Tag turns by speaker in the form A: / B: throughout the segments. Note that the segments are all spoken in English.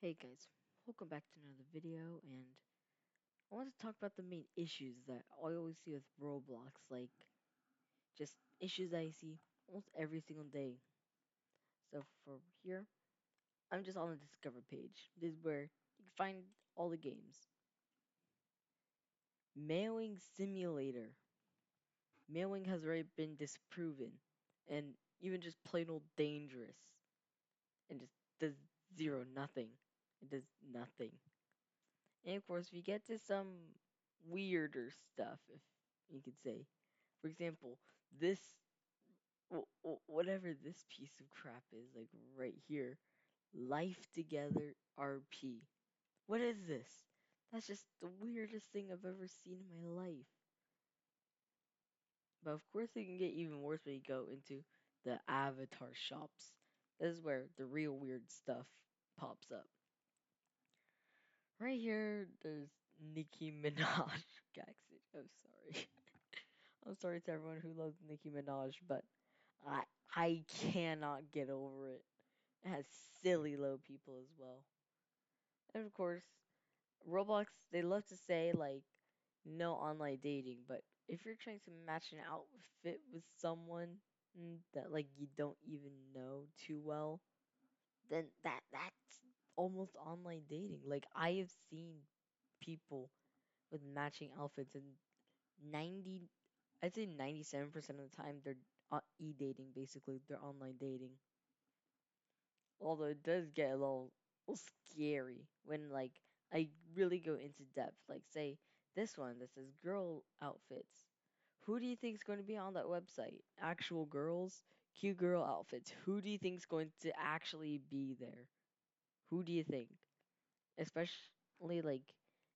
A: Hey guys, welcome back to another video, and I want to talk about the main issues that I always see with Roblox, like just issues I see almost every single day. So for here, I'm just on the Discover page. This is where you can find all the games. Mewing Simulator. Mewing has already been disproven, and even just plain old dangerous, and just does zero, nothing. It does nothing. And of course, we get to some weirder stuff, if you could say. For example, this, whatever this piece of crap is, like right here, Life Together RP. What is this? That's just the weirdest thing I've ever seen in my life. But of course, it can get even worse when you go into the avatar shops. This is where the real weird stuff pops up. Right here, there's Nicki Minaj. Gaxi. I'm oh, sorry. I'm sorry to everyone who loves Nicki Minaj, but I I cannot get over it. It has silly low people as well. And of course, Roblox, they love to say like no online dating, but if you're trying to match an outfit with someone mm, that like you don't even know too well, then that that's almost online dating. Like I have seen people with matching outfits and 90 I'd say 97% of the time they're uh, e-dating basically. They're online dating. Although it does get a little, little scary when like I really go into depth. Like say this one that says girl outfits. Who do you think is going to be on that website? Actual girls? Cute girl outfits. Who do you think is going to actually be there who do you think especially like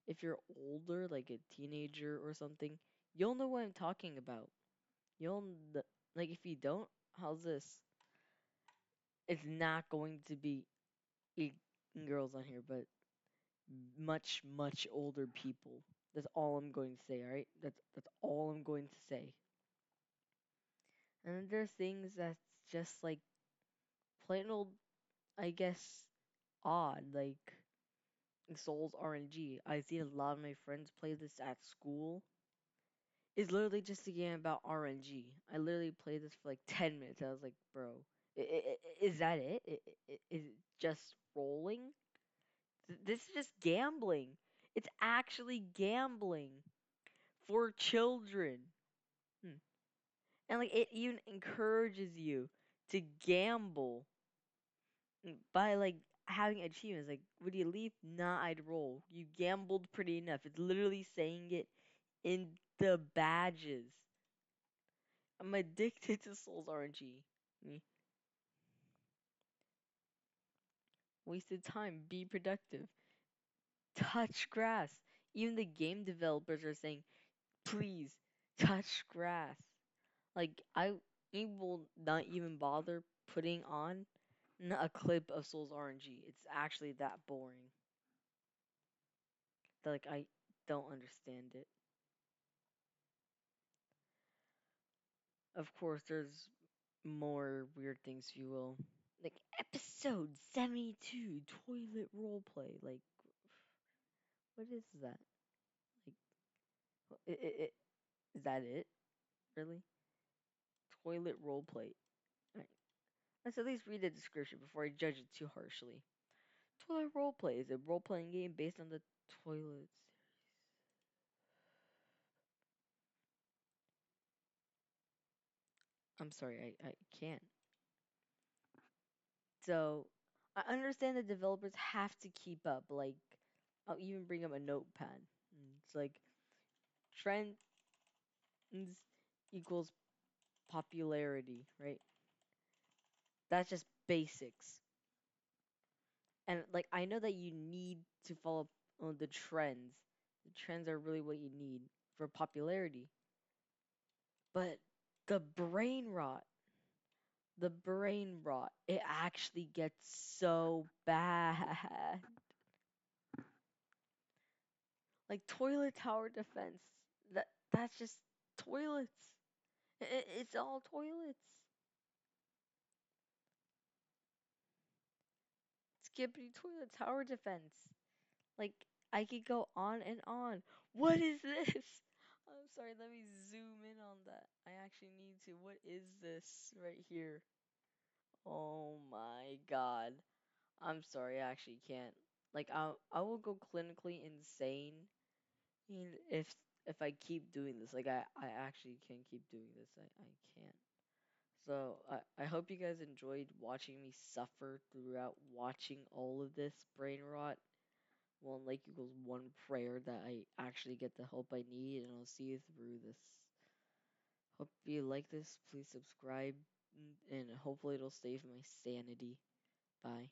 A: if you're older, like a teenager or something, you'll know what I'm talking about. You'll like if you don't, how's this? It's not going to be girls on here, but much much older people. That's all I'm going to say. All right, that's that's all I'm going to say. And there's things that's just like plain old, I guess, odd. Like Sol's RNG. I see a lot of my friends play this at school. It's literally just a game about RNG. I literally played this for like 10 minutes. I was like, bro, is that it? Is it just rolling? This is just gambling. It's actually gambling for children. Hmm. And like it even encourages you to gamble by like having achievements. Like, would you leave? Nah, I'd roll. You gambled pretty enough. It's literally saying it in the badges. I'm addicted to Sol's RNG. Me. Wasted time. Be productive. Touch grass. Even the game developers are saying, please touch grass. Like I will not even bother putting on a clip of Sol's RNG. It's actually that boring. Like I don't understand it. Of course, there's more weird things, if you will. Like episode 72, toilet roleplay. Like, what is that? Like, it, it, it, is that it? Really? Toilet roleplay. Right. Let's at least read the description before I judge it too harshly. Toilet roleplay is a role playing game based on the toilet I'm sorry, I, I can't. So, I understand the developers have to keep up. Like, I'll even bring up a notepad. It's like trends equals popularity, right? That's just basics. And like I know that you need to follow on the trends. The trends are really what you need for popularity. But the brain rot the brain rot. It actually gets so bad. Like toilet tower defense. That that's just toilets. It, it's all toilets. Skippity toilet tower defense. Like I could go on and on. What is this? I'm sorry, let me zoom in on that. I actually need to. What is this right here? Oh my god. I'm sorry, I actually can't. Like I I will go clinically insane if if I keep doing this. Like I I actually can't keep doing this. I I can't. So I I hope you guys enjoyed watching me suffer throughout watching all of this brain rot. One like equals one prayer that I actually get the help I need, and I'll see you through this. Hope you like this. Please subscribe, and hopefully it'll save my sanity. Bye.